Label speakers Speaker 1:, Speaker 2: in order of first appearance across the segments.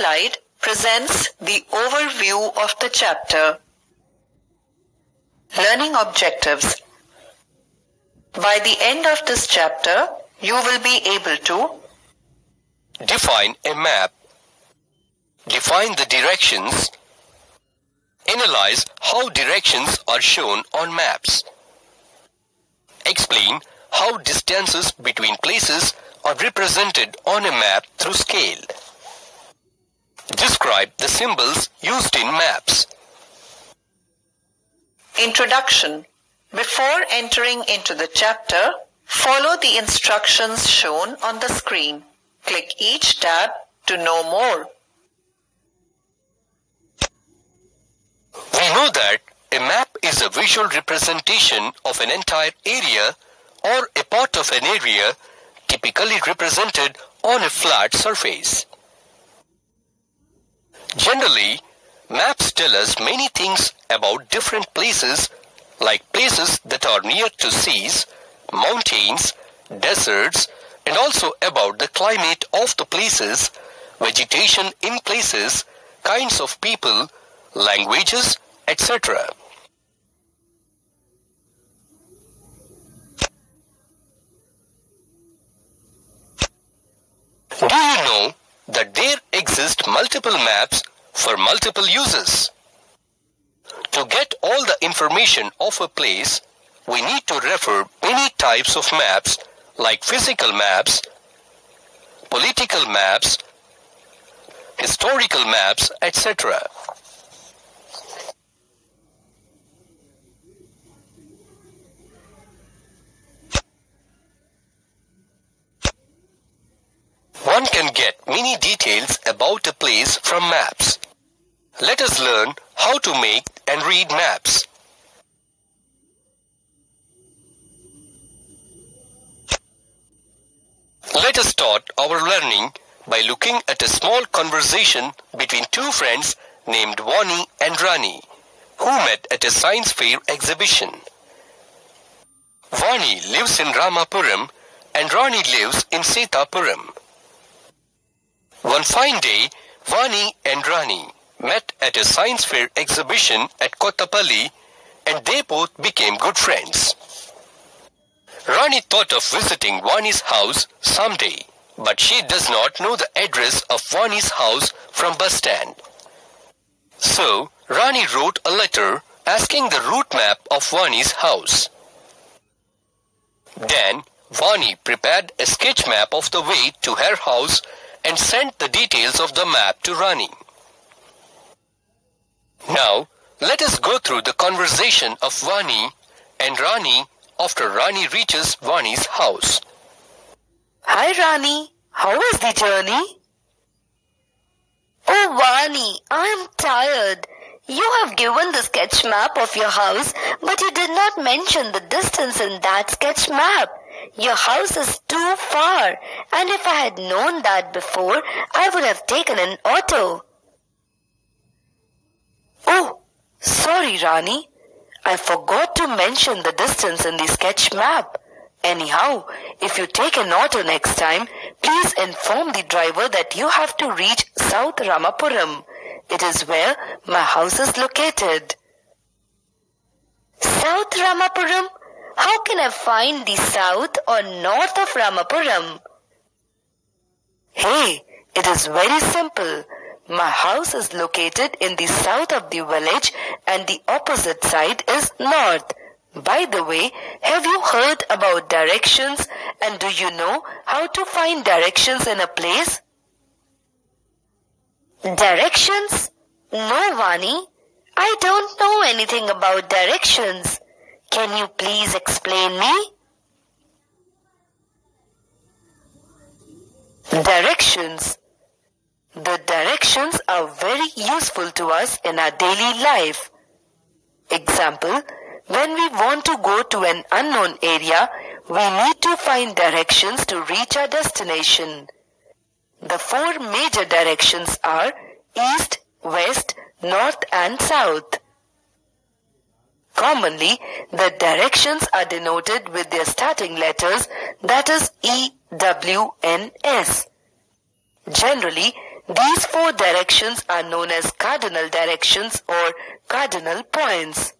Speaker 1: slide presents the overview of the chapter. Learning objectives. By the end of this chapter, you will be able to
Speaker 2: Define a map. Define the directions. Analyze how directions are shown on maps. Explain how distances between places are represented on a map through scale. Describe the symbols used in maps.
Speaker 1: Introduction. Before entering into the chapter, follow the instructions shown on the screen. Click each tab to know more.
Speaker 2: We know that a map is a visual representation of an entire area or a part of an area typically represented on a flat surface. Generally, maps tell us many things about different places like places that are near to seas, mountains, deserts, and also about the climate of the places, vegetation in places, kinds of people, languages, etc. Do you know that there exist multiple maps for multiple uses? To get all the information of a place, we need to refer many types of maps like physical maps, political maps, historical maps, etc. One can get many details about a place from maps. Let us learn how to make and read maps. Let us start our learning by looking at a small conversation between two friends named Vani and Rani, who met at a science fair exhibition. Vani lives in Ramapuram and Rani lives in Sitapuram. One fine day, Vani and Rani met at a science fair exhibition at Kottapalli and they both became good friends. Rani thought of visiting Vani's house someday, but she does not know the address of Vani's house from bus stand. So, Rani wrote a letter asking the route map of Vani's house. Then, Vani prepared a sketch map of the way to her house and sent the details of the map to Rani. Now, let us go through the conversation of Vani and Rani after Rani reaches Vani's house.
Speaker 3: Hi Rani, how was the journey? Oh Vani, I am tired. You have given the sketch map of your house, but you did not mention the distance in that sketch map. Your house is too far, and if I had known that before, I would have taken an auto.
Speaker 1: Oh, sorry Rani. I forgot to mention the distance in the sketch map. Anyhow, if you take an auto next time, please inform the driver that you have to reach South Ramapuram. It is where my house is located.
Speaker 3: South Ramapuram? How can I find the south or north of Ramapuram?
Speaker 1: Hey, it is very simple. My house is located in the south of the village and the opposite side is north. By the way, have you heard about directions and do you know how to find directions in a place?
Speaker 3: Directions? No, Vani. I don't know anything about directions. Can you please explain me?
Speaker 1: Directions. The directions are very useful to us in our daily life. Example, when we want to go to an unknown area, we need to find directions to reach our destination. The four major directions are east, west, north and south. Commonly, the directions are denoted with their starting letters that is E, W and S. Generally, These four directions are known as cardinal directions or cardinal points.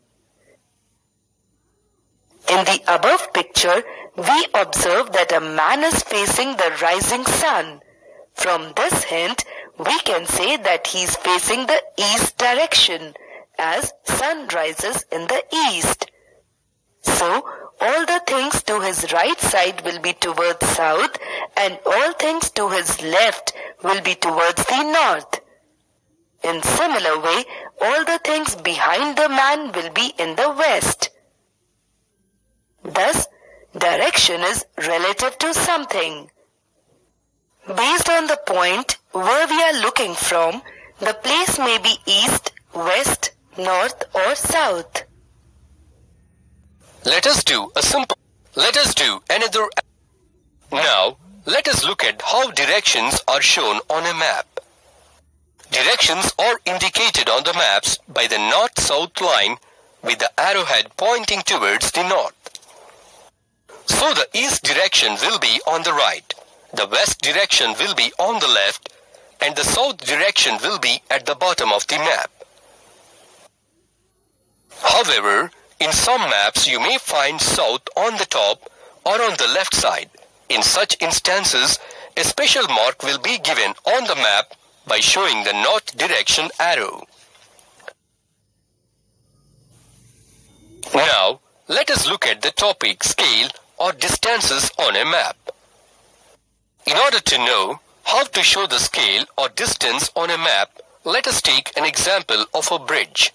Speaker 1: In the above picture, we observe that a man is facing the rising sun. From this hint, we can say that he is facing the east direction as sun rises in the east. So, all the things to his right side will be towards south and all things to his left will be towards the north. In similar way, all the things behind the man will be in the west. Thus, direction is relative to something. Based on the point where we are looking from, the place may be east, west, north or south.
Speaker 2: Let us do a simple. Let us do another. Now, let us look at how directions are shown on a map. Directions are indicated on the maps by the north-south line with the arrowhead pointing towards the north. So the east direction will be on the right, the west direction will be on the left, and the south direction will be at the bottom of the map. However, in some maps you may find south on the top or on the left side. In such instances, a special mark will be given on the map by showing the north direction arrow. Now, let us look at the topic scale or distances on a map. In order to know how to show the scale or distance on a map, let us take an example of a bridge.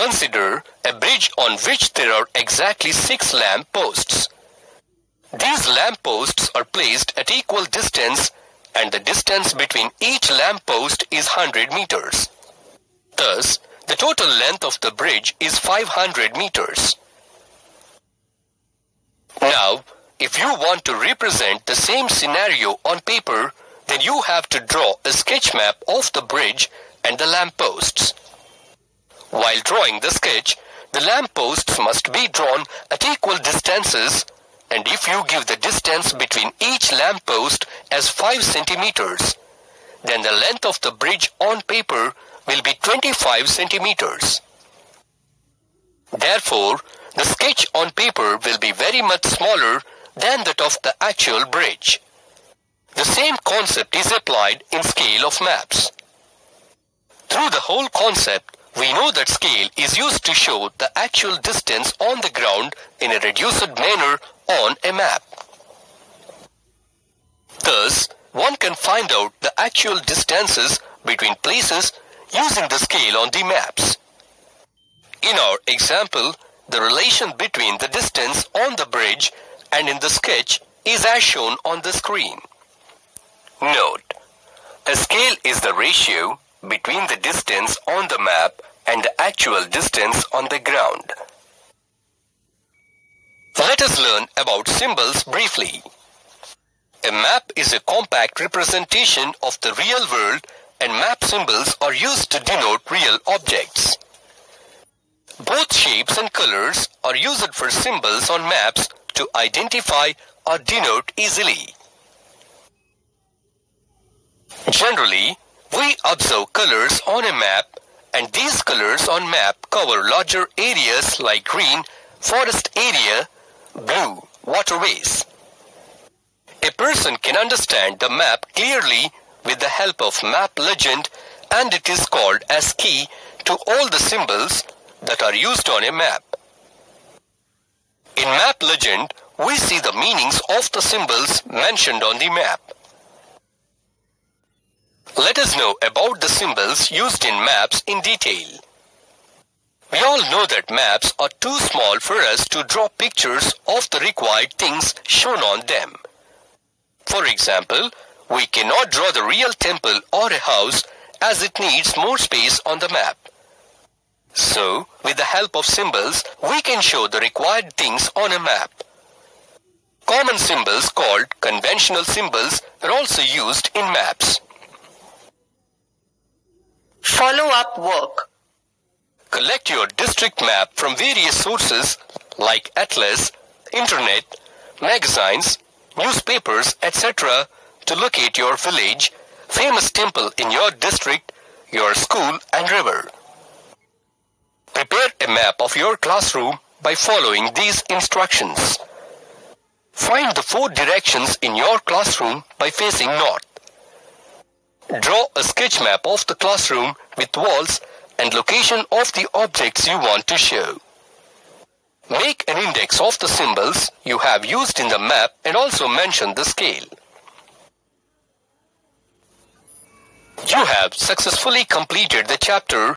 Speaker 2: Consider a bridge on which there are exactly six lamp posts. These lamp posts are placed at equal distance and the distance between each lamp post is 100 meters. Thus, the total length of the bridge is 500 meters. Now, if you want to represent the same scenario on paper, then you have to draw a sketch map of the bridge and the lamp posts. While drawing the sketch, the lamp posts must be drawn at equal distances and if you give the distance between each lamp post as 5 centimeters, then the length of the bridge on paper will be 25 centimeters. Therefore, the sketch on paper will be very much smaller than that of the actual bridge. The same concept is applied in scale of maps. Through the whole concept, we know that scale is used to show the actual distance on the ground in a reduced manner on a map. Thus, one can find out the actual distances between places using the scale on the maps. In our example, the relation between the distance on the bridge and in the sketch is as shown on the screen. Note, a scale is the ratio between the distance on the map and the actual distance on the ground. Let us learn about symbols briefly. A map is a compact representation of the real world and map symbols are used to denote real objects. Both shapes and colors are used for symbols on maps to identify or denote easily. Generally, we observe colors on a map and these colors on map cover larger areas like green, forest area, blue, waterways. A person can understand the map clearly with the help of map legend and it is called as key to all the symbols that are used on a map. In map legend, we see the meanings of the symbols mentioned on the map. Know about the symbols used in maps in detail. We all know that maps are too small for us to draw pictures of the required things shown on them. For example, we cannot draw the real temple or a house as it needs more space on the map. So, with the help of symbols, we can show the required things on a map. Common symbols called conventional symbols are also used in maps.
Speaker 1: Follow-up work.
Speaker 2: Collect your district map from various sources like atlas, internet, magazines, newspapers, etc. to locate your village, famous temple in your district, your school and river. Prepare a map of your classroom by following these instructions. Find the four directions in your classroom by facing north. Draw a sketch map of the classroom with walls and location of the objects you want to show. Make an index of the symbols you have used in the map and also mention the scale. You have successfully completed the chapter